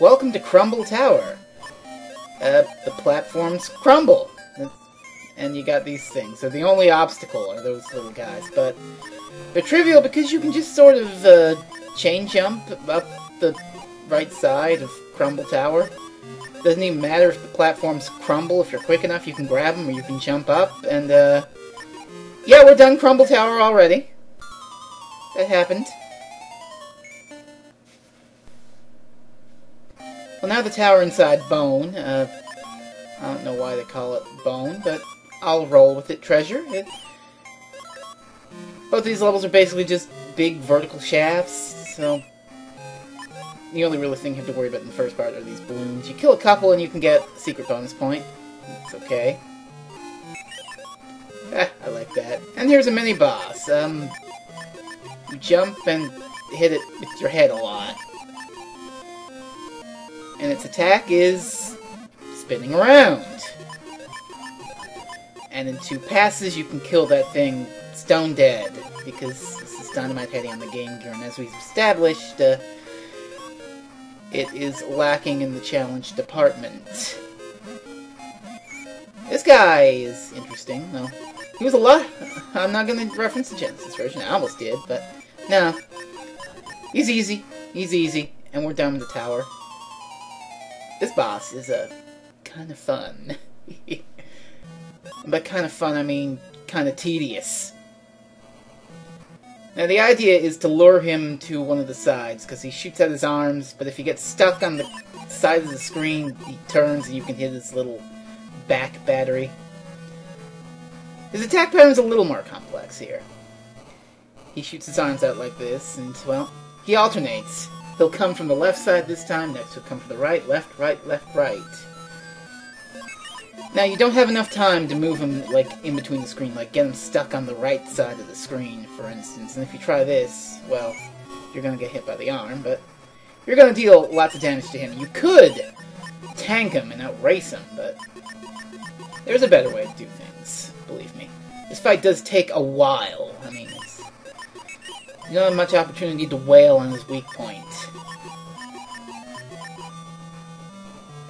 Welcome to Crumble Tower. Uh, the platforms crumble. And you got these things. So the only obstacle are those little guys. But they're trivial because you can just sort of uh, chain jump up the right side of Crumble Tower. Doesn't even matter if the platforms crumble. If you're quick enough, you can grab them or you can jump up. And, uh, yeah, we're done Crumble Tower already. That happened. Well, now the tower inside Bone. Uh, I don't know why they call it Bone, but I'll roll with it. Treasure. It, both these levels are basically just big vertical shafts, so the only really thing you have to worry about in the first part are these balloons. You kill a couple and you can get secret bonus point. It's okay. Ah, I like that. And here's a mini boss. Um, you jump and hit it with your head a lot and its attack is spinning around. And in two passes, you can kill that thing stone dead, because this is Dynamite Headdy on the Game Gear, and as we've established, uh, it is lacking in the challenge department. This guy is interesting, though. He was a lot... I'm not going to reference the Genesis version, I almost did, but no. He's easy. He's easy. And we're done with the tower. This boss is a uh, kind of fun. By kind of fun, I mean kind of tedious. Now, the idea is to lure him to one of the sides, because he shoots out his arms, but if he gets stuck on the side of the screen, he turns and you can hit his little back battery. His attack pattern is a little more complex here. He shoots his arms out like this, and, well, he alternates. He'll come from the left side this time, next he'll come from the right, left, right, left, right. Now, you don't have enough time to move him, like, in between the screen, like, get him stuck on the right side of the screen, for instance. And if you try this, well, you're gonna get hit by the arm, but you're gonna deal lots of damage to him. You could tank him and outrace him, but there's a better way to do things, believe me. This fight does take a while. I mean, you don't have much opportunity to wail on his weak point.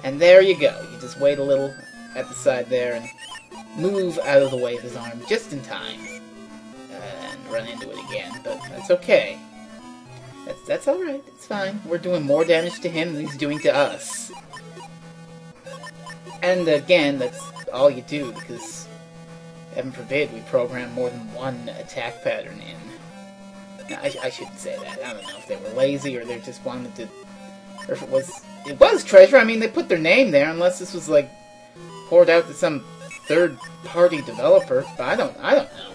And there you go. You just wait a little at the side there and move out of the way of his arm just in time. And run into it again, but that's okay. That's, that's alright, it's fine. We're doing more damage to him than he's doing to us. And again, that's all you do, because, heaven forbid, we program more than one attack pattern in. I, I shouldn't say that. I don't know if they were lazy or they just wanted to... Or if it was... It was Treasure. I mean, they put their name there, unless this was, like, poured out to some third-party developer. But I don't... I don't know.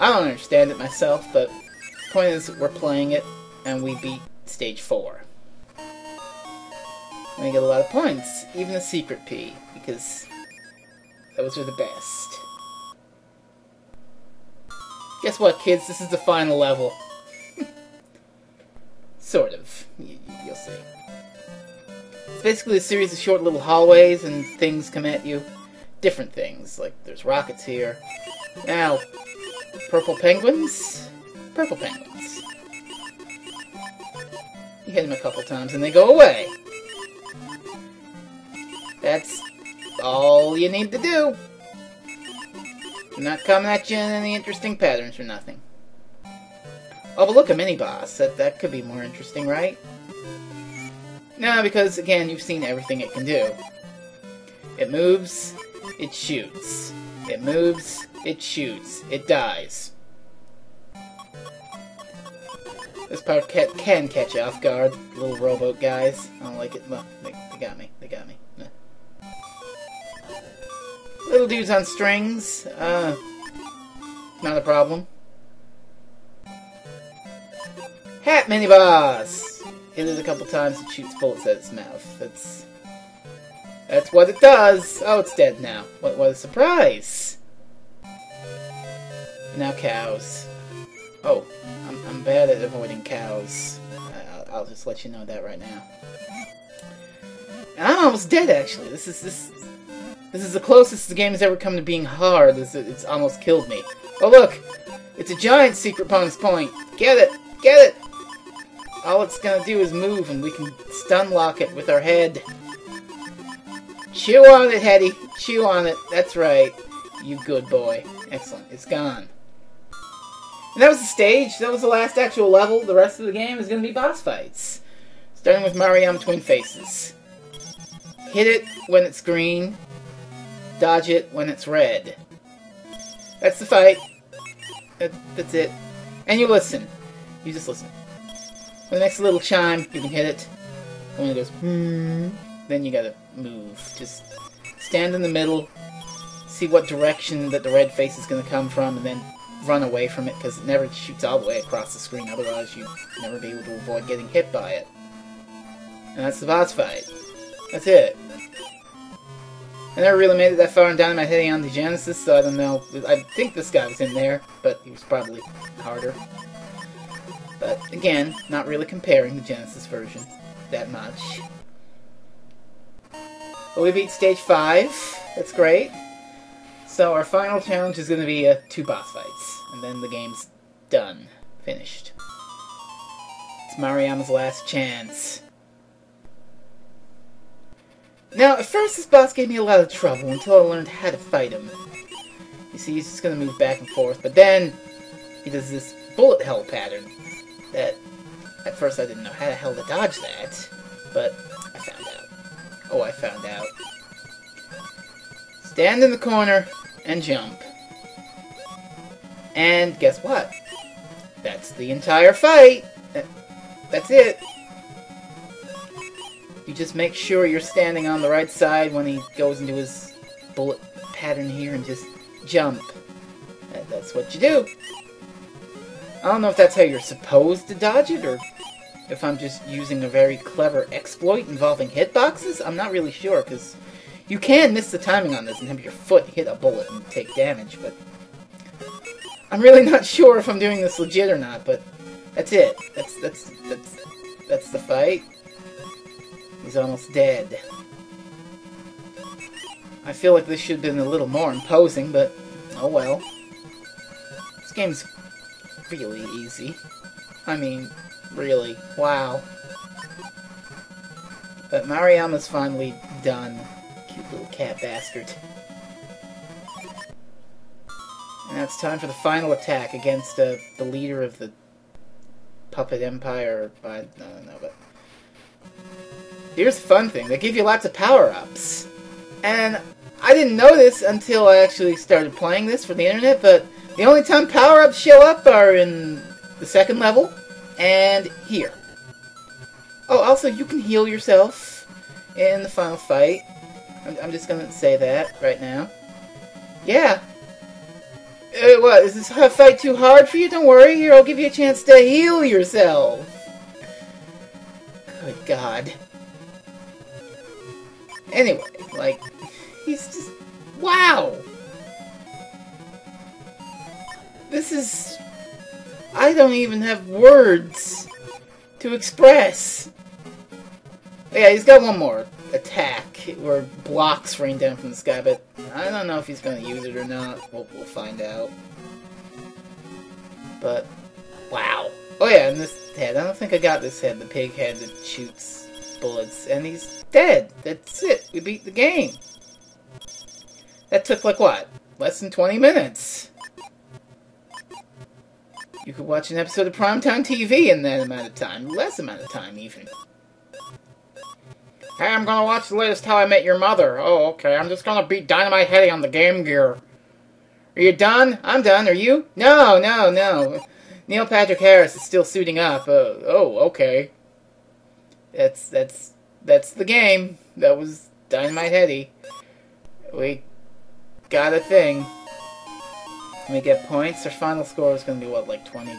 I don't understand it myself, but the point is we're playing it, and we beat Stage 4. And we get a lot of points, even a Secret P, because those are the best. Guess what, kids? This is the final level. Sort of. You'll see. It's basically a series of short little hallways and things come at you. Different things, like there's rockets here. Now, purple penguins? Purple penguins. You hit them a couple times and they go away. That's all you need to do. They're not coming at you in any interesting patterns or nothing. Oh, but look, a mini-boss. That, that could be more interesting, right? No, because, again, you've seen everything it can do. It moves, it shoots. It moves, it shoots. It dies. This part can catch you off guard, little rowboat guys. I don't like it. Well, they, they got me. They got me. Little dudes on strings, uh, not a problem. Hat mini boss! Hit it a couple times, it shoots bullets at its mouth. That's that's what it does. Oh, it's dead now. What, what a surprise! Now cows. Oh, I'm, I'm bad at avoiding cows. I'll, I'll just let you know that right now. And I'm almost dead, actually. This is this this is the closest the game has ever come to being hard. It's, it's almost killed me. Oh look! It's a giant secret bonus point! Get it! Get it! All it's gonna do is move, and we can stun lock it with our head. Chew on it, Headdy. Chew on it. That's right. You good boy. Excellent. It's gone. And that was the stage. That was the last actual level. The rest of the game is to be boss fights. Starting with Mariam Twin Faces. Hit it when it's green. Dodge it when it's red. That's the fight. That, that's it. And you listen. You just listen. When the next little chime, you can hit it. When it goes, hmm, then you gotta move. Just stand in the middle, see what direction that the red face is gonna come from, and then run away from it, because it never shoots all the way across the screen, otherwise you'd never be able to avoid getting hit by it. And that's the boss fight. That's it. I never really made it that far down in Dynamite Headdy on the Genesis, so I don't know. I think this guy was in there, but he was probably harder. But again, not really comparing the Genesis version that much. But we beat stage 5. That's great. So our final challenge is going to be uh, two boss fights. And then the game's done. Finished. It's Mariyama's last chance. Now, at first this boss gave me a lot of trouble until I learned how to fight him. You see, he's just going to move back and forth, but then he does this bullet hell pattern that at first I didn't know how the hell to dodge that, but I found out. Oh, I found out. Stand in the corner and jump. And guess what? That's the entire fight. That's it. You just make sure you're standing on the right side when he goes into his bullet pattern here and just jump. That's what you do. I don't know if that's how you're supposed to dodge it, or if I'm just using a very clever exploit involving hitboxes. I'm not really sure, because you can miss the timing on this and have your foot hit a bullet and take damage, but... I'm really not sure if I'm doing this legit or not, but that's it. That's, that's, that's, that's the fight. He's almost dead. I feel like this should have been a little more imposing, but oh well. This game's really easy. I mean, really. Wow. But Mariyama's finally done. Cute little cat bastard. And now it's time for the final attack against uh, the leader of the Puppet Empire. I don't know, but Here's the fun thing. They give you lots of power-ups. And I didn't know this until I actually started playing this for the internet, but the only time power-ups show up are in the second level and here. Oh, also, you can heal yourself in the final fight. I'm, I'm just gonna say that right now. Yeah. Uh, what, is this fight too hard for you? Don't worry, here, I'll give you a chance to heal yourself. Good God. Anyway, like, he's just... Wow! This is... I don't even have words to express. Yeah, he's got one more attack where blocks rain down from the sky, but I don't know if he's going to use it or not. We'll, we'll find out. But, wow. Oh yeah, and this head. I don't think I got this head, the pig head that shoots bullets, and he's dead. That's it. We beat the game. That took, like, what? Less than 20 minutes. You could watch an episode of Primetime TV in that amount of time. Less amount of time, even. Hey, I'm gonna watch the latest How I Met Your Mother. Oh, okay. I'm just gonna beat Dynamite Headdy on the Game Gear. Are you done? I'm done. Are you? No, no, no. Neil Patrick Harris is still suiting up. Uh, oh, okay. That's that's that's the game. That was Dynamite Headdy. We got a thing. We get points. Our final score is going to be, what, like 20,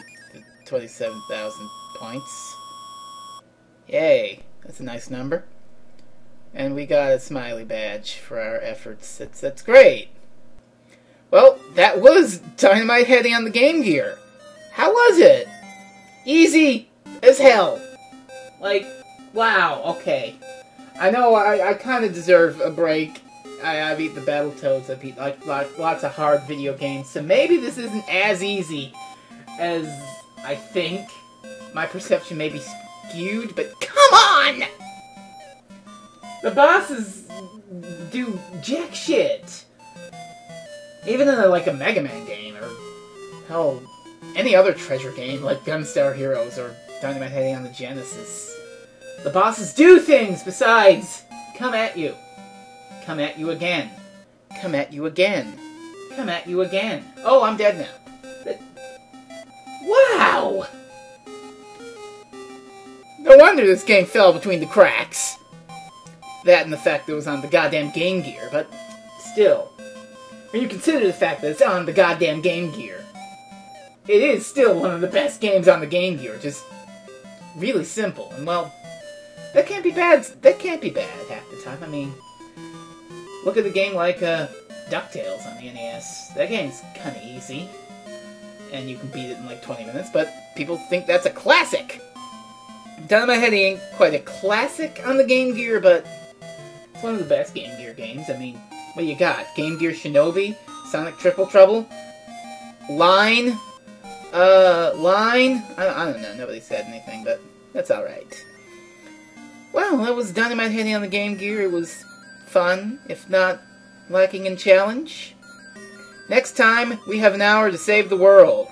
27,000 points? Yay. That's a nice number. And we got a smiley badge for our efforts. That's, that's great. Well, that was Dynamite Headdy on the Game Gear. How was it? Easy as hell. Like, Wow, okay. I know I, I kind of deserve a break. I, I beat the Battletoads, I beat like, lots of hard video games, so maybe this isn't as easy as I think. My perception may be skewed, but come on! The bosses do jack shit. Even in a, like a Mega Man game, or hell, any other treasure game like Gunstar Heroes or Dynamite Headdy on the Genesis. The bosses do things besides come at you. Come at you again. Come at you again. Come at you again. Oh, I'm dead now. Wow! No wonder this game fell between the cracks. That and the fact that it was on the goddamn Game Gear, but still. When you consider the fact that it's on the goddamn Game Gear, it is still one of the best games on the Game Gear. Just really simple. And well, that can't be bad. That can't be bad half the time. I mean, look at the game like uh, DuckTales on the NES. That game's kind of easy. And you can beat it in like 20 minutes, but people think that's a classic. Dynamite Headdy ain't quite a classic on the Game Gear, but it's one of the best Game Gear games. I mean, what you got? Game Gear Shinobi? Sonic Triple Trouble? Line? Uh, Line? I, I don't know, nobody said anything, but that's alright. Well, that was Dynamite Headdy on the Game Gear. It was fun, if not lacking in challenge. Next time, we have an hour to save the world.